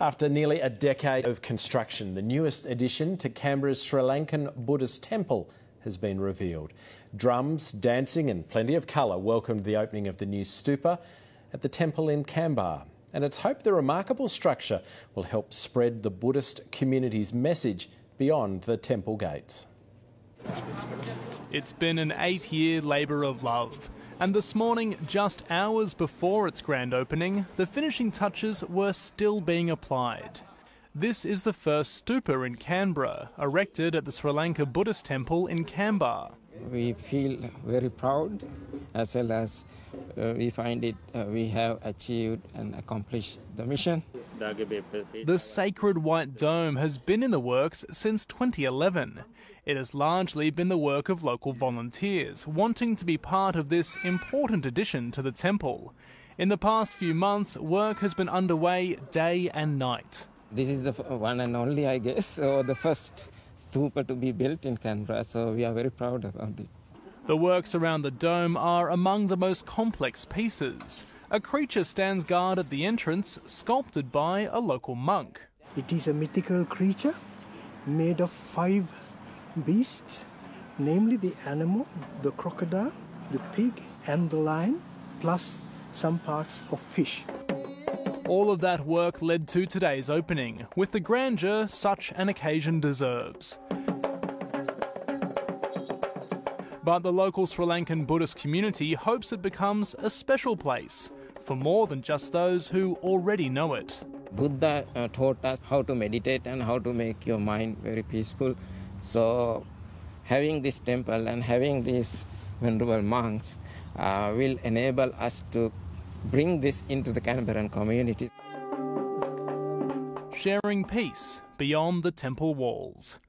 After nearly a decade of construction, the newest addition to Canberra's Sri Lankan Buddhist temple has been revealed. Drums, dancing, and plenty of colour welcomed the opening of the new stupa at the temple in Canberra. And it's hoped the remarkable structure will help spread the Buddhist community's message beyond the temple gates. It's been an eight year labour of love. And this morning, just hours before its grand opening, the finishing touches were still being applied. This is the first stupa in Canberra, erected at the Sri Lanka Buddhist temple in Canberra. We feel very proud as well as uh, we find it uh, we have achieved and accomplished the mission. The sacred white dome has been in the works since 2011. It has largely been the work of local volunteers wanting to be part of this important addition to the temple. In the past few months, work has been underway day and night. This is the one and only, I guess, or the first stupa to be built in Canberra, so we are very proud about it. The works around the dome are among the most complex pieces. A creature stands guard at the entrance, sculpted by a local monk. It is a mythical creature made of five beasts, namely the animal, the crocodile, the pig, and the lion, plus some parts of fish. All of that work led to today's opening, with the grandeur such an occasion deserves. But the local Sri Lankan Buddhist community hopes it becomes a special place for more than just those who already know it. Buddha uh, taught us how to meditate and how to make your mind very peaceful. So, having this temple and having these venerable monks uh, will enable us to bring this into the Canberran community. Sharing peace beyond the temple walls.